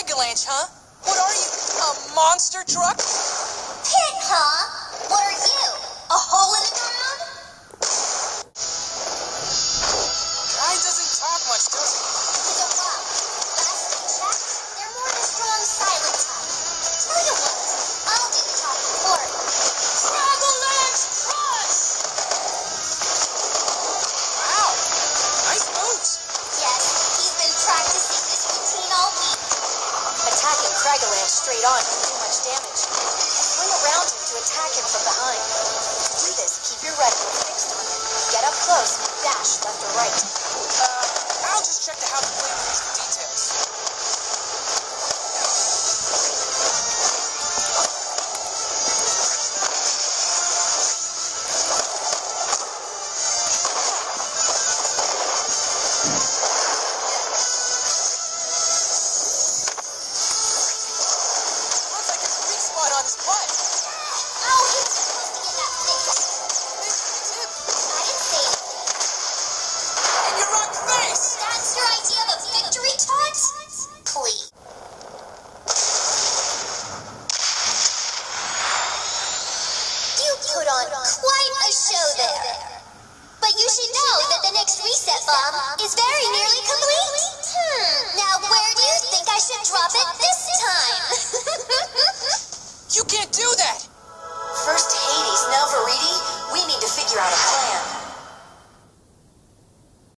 Avalanche, huh? What are you, a monster truck? Pit, Attacking Cragalanche straight on can do much damage. Swing around him to attack him from behind. To do this, keep your reticle fixed on him. Get up close, put on quite a show there. But you should know that the next reset bomb is very nearly complete. Hmm, now where do you think I should drop it this time? you can't do that! First Hades, now Viridi. We need to figure out a plan.